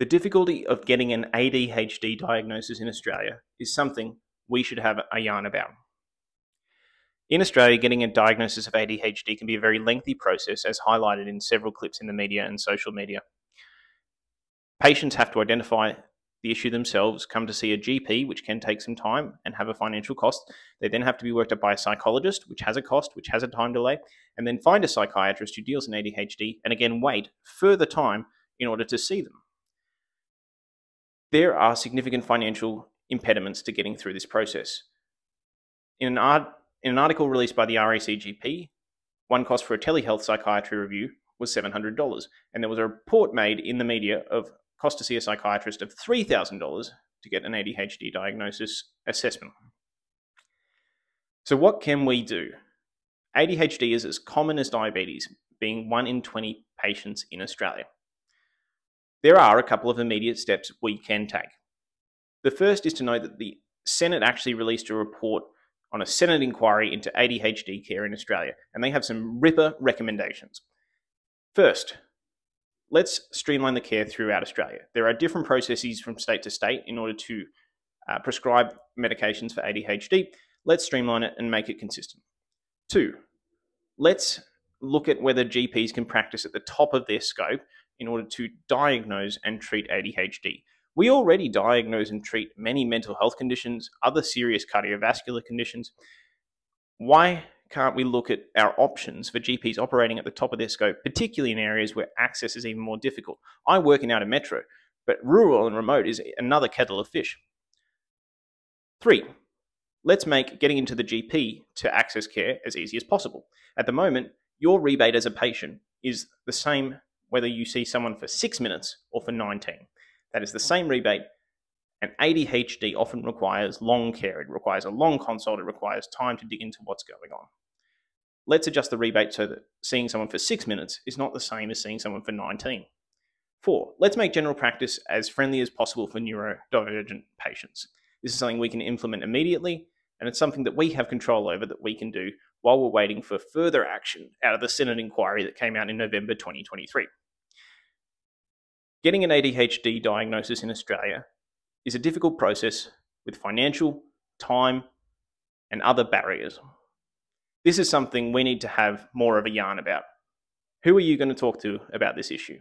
The difficulty of getting an ADHD diagnosis in Australia is something we should have a yarn about. In Australia, getting a diagnosis of ADHD can be a very lengthy process, as highlighted in several clips in the media and social media. Patients have to identify the issue themselves, come to see a GP, which can take some time and have a financial cost. They then have to be worked up by a psychologist, which has a cost, which has a time delay, and then find a psychiatrist who deals in ADHD, and again wait further time in order to see them. There are significant financial impediments to getting through this process. In an, art, in an article released by the RACGP, one cost for a telehealth psychiatry review was $700, and there was a report made in the media of cost to see a psychiatrist of $3,000 to get an ADHD diagnosis assessment. So, what can we do? ADHD is as common as diabetes, being 1 in 20 patients in Australia. There are a couple of immediate steps we can take. The first is to know that the Senate actually released a report on a Senate inquiry into ADHD care in Australia, and they have some ripper recommendations. First, let's streamline the care throughout Australia. There are different processes from state to state in order to uh, prescribe medications for ADHD. Let's streamline it and make it consistent. Two, let's look at whether GPs can practice at the top of their scope in order to diagnose and treat ADHD. We already diagnose and treat many mental health conditions, other serious cardiovascular conditions. Why can't we look at our options for GPs operating at the top of their scope, particularly in areas where access is even more difficult? I work in outer metro, but rural and remote is another kettle of fish. Three, let's make getting into the GP to access care as easy as possible. At the moment, your rebate as a patient is the same whether you see someone for six minutes or for 19. That is the same rebate and ADHD often requires long care. It requires a long consult. It requires time to dig into what's going on. Let's adjust the rebate so that seeing someone for six minutes is not the same as seeing someone for 19. Four, let's make general practice as friendly as possible for neurodivergent patients. This is something we can implement immediately, and it's something that we have control over that we can do while we're waiting for further action out of the Senate inquiry that came out in November 2023. Getting an ADHD diagnosis in Australia is a difficult process with financial, time, and other barriers. This is something we need to have more of a yarn about. Who are you going to talk to about this issue?